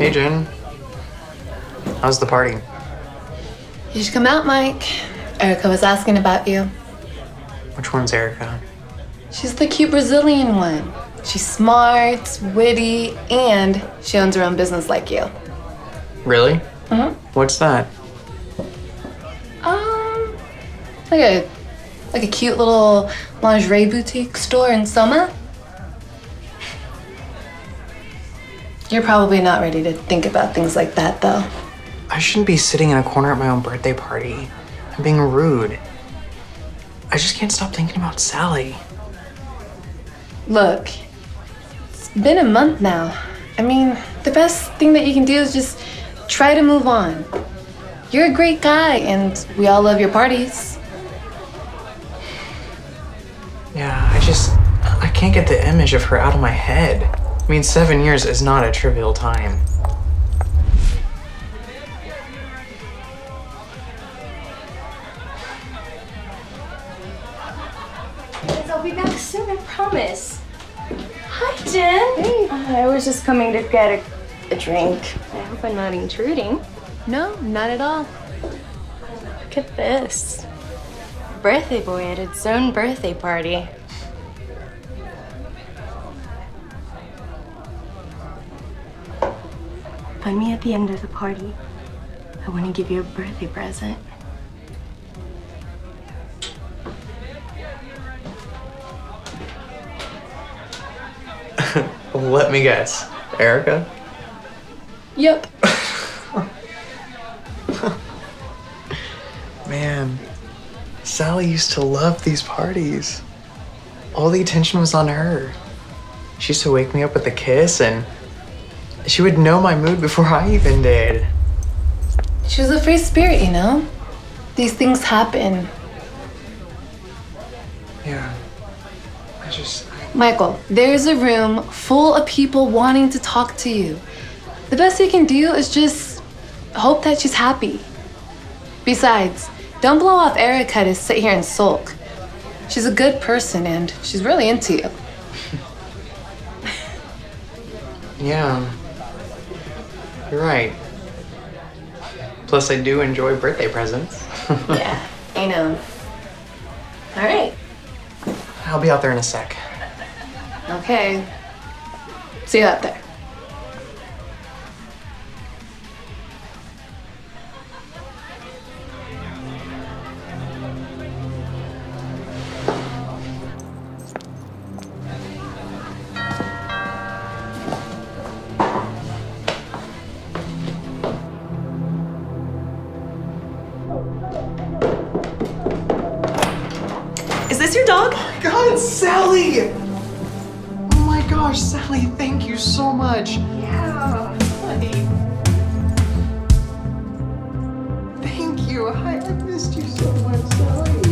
Hey, Jen. How's the party? You should come out, Mike. Erica was asking about you. Which one's Erica? She's the cute Brazilian one. She's smart, witty, and she owns her own business like you. Really? Mhm. What's that? Um, like a like a cute little lingerie boutique store in Soma. You're probably not ready to think about things like that, though. I shouldn't be sitting in a corner at my own birthday party. I'm being rude. I just can't stop thinking about Sally. Look, it's been a month now. I mean, the best thing that you can do is just try to move on. You're a great guy, and we all love your parties. Yeah, I just. I can't get the image of her out of my head. I mean, seven years is not a trivial time. I'll be back soon, I promise. Hi, Jen. Hey. I was just coming to get a, a drink. I hope I'm not intruding. No, not at all. Look at this. Birthday boy at its own birthday party. Find me at the end of the party. I want to give you a birthday present. Let me guess. Erica? Yep. Man, Sally used to love these parties. All the attention was on her. She used to wake me up with a kiss, and she would know my mood before I even did. She was a free spirit, you know? These things happen. Yeah. I just. Michael, there's a room full of people wanting to talk to you. The best you can do is just hope that she's happy. Besides, don't blow off Erica to sit here and sulk. She's a good person and she's really into you. Yeah. You're right. Plus, I do enjoy birthday presents. yeah, I know. All right. I'll be out there in a sec. Okay. See you out there. Is this your dog? Oh God, Sally! Oh my gosh, Sally, thank you so much. Yeah. Hi. Thank you. I, I missed you so much, Sally.